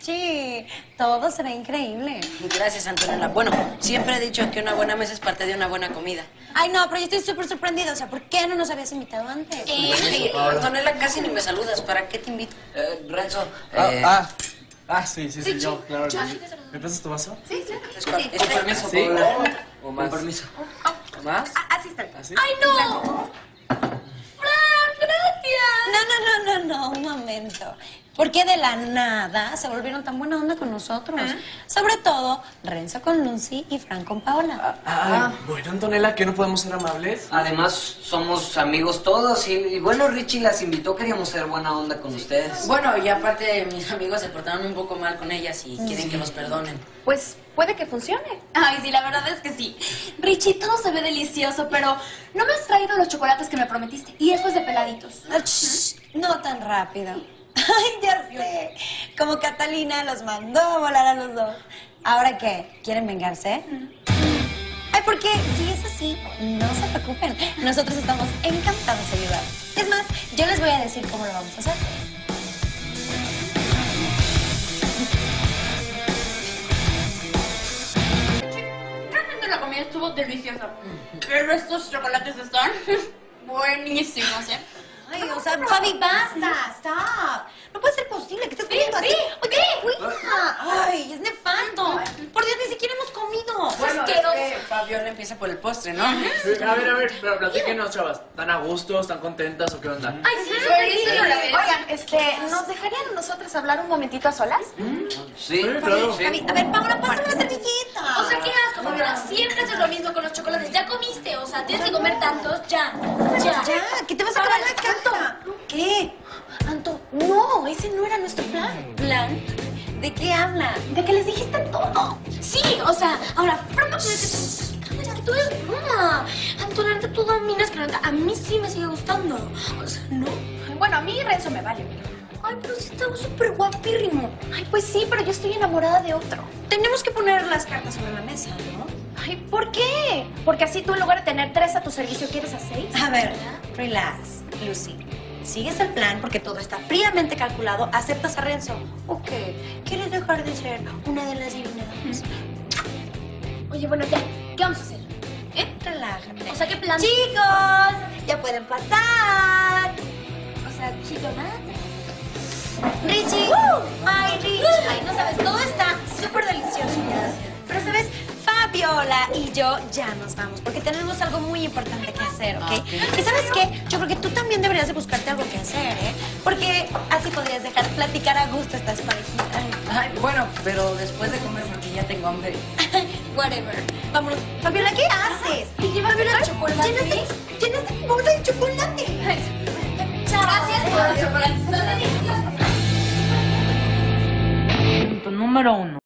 Sí, todo será increíble. Gracias, Antonella. Bueno, siempre he dicho que una buena mesa es parte de una buena comida. Ay, no, pero yo estoy súper sorprendida. O sea, ¿por qué no nos habías invitado antes? Antonella, casi ni me saludas. ¿Para qué te invito? Eh, Renzo, Ah, eh, ah, ah, sí, sí, sí, yo, claro. ¿Me prestas tu vaso? Es cua- con permiso, Sí. ¿O Con más? permiso. ¿Más? Así está. ¿Así? ¡Ay, no! ¡Fran, gracias! No, no, no, no, no, un momento. ¿Por qué de la nada se volvieron tan buena onda con nosotros? Sobre todo, Renzo con Lucy y Fran con Paola. Ah, bueno, Antonella, ¿que no podemos ser amables? Además, somos amigos todos y, y bueno, Richie las invitó, queríamos ser buena onda con ustedes. Bueno, y aparte mis amigos se portaron un poco mal con ellas y quieren que los perdonen. Pues puede que funcione. Ay, sí, la verdad es que sí. Richie, todo se ve delicioso, pero no me has traído los chocolates que me prometiste. Y eso es de peladitos. Ah, shh, no tan rápido. Ay, ya sé. Como Catalina los mandó a volar a los dos. ¿Ahora qué? ¿Quieren vengarse? Ay, porque si es así, no se preocupen. Nosotros estamos encantados de ayudar. Es más, yo les voy a decir cómo lo vamos a hacer. Realmente la comida estuvo deliciosa. Pero estos chocolates están buenísimos, ¿eh? Ay, o sea, Fabi, basta, stop. No puede ser posible que estés comiendo así. Oye, cuida. Ay, es nefasto. Por Dios, ni siquiera hemos comido. Bueno, es que Fabiola empieza por el postre, ¿no? Sí, A ver, a ver, pero platíquenos, chavas. ¿Están a gusto? ¿Están contentas o qué onda? Ay, sí, vez. Oigan, este, ¿nos dejarían a nosotros hablar un momentito a solas? Sí, claro. sí. Fabi, a ver, Paola, pásame la servilleta. O sea, qué asco, Fabiola. Siempre haces lo mismo con los chocolates. Ya comiste, o sea, tienes que comer tantos. Ya, ya. Ya, que te vas a acabar la. ¿Qué? Anto, no, ese no era nuestro plan. ¿Plan? ¿De qué hablan? De que les dijiste todo. Sí, o sea, ahora, puede que es que todo es broma. Antonella, tú dominas que la neta, a mí sí me sigue gustando. O sea, no. Bueno, a mí Renzo me vale. Ay, pero sí está súper guapírrimo. Ay, pues sí, pero yo estoy enamorada de otro. Tenemos que poner las cartas sobre la mesa, ¿no? Ay, ¿por qué? Porque así tú en lugar de tener tres a tu servicio quieres a seis. A ver, relax, Lucy. Sigues el plan porque todo está fríamente calculado. ¿Aceptas a Renzo? ¿O qué? ¿Quieres dejar de ser una de las divinas? Oye, bueno, ya, ¿qué vamos a hacer? ¿Eh? Relájate. O sea, ¿qué plan? Chicos, ya pueden pasar. O sea, jitomate. Richie. Ay, Richie. Ay, no sabes, todo está súper delicioso. Pero, ¿sabes? Fabiola y yo ya nos vamos porque tenemos algo muy importante que hacer, ¿ok? Y ¿sabes qué? Yo creo que tú también deberías de buscarte algo que hacer, ¿eh? Porque así podrías dejar platicar a gusto estas parejitas. Ay, bueno, pero después de comer porque ya tengo hambre. Whatever. Vámonos. Fabiola, ¿qué haces? ¿Te llevaste el chocolate? Llenaste, llenaste bolsa de chocolate. Número.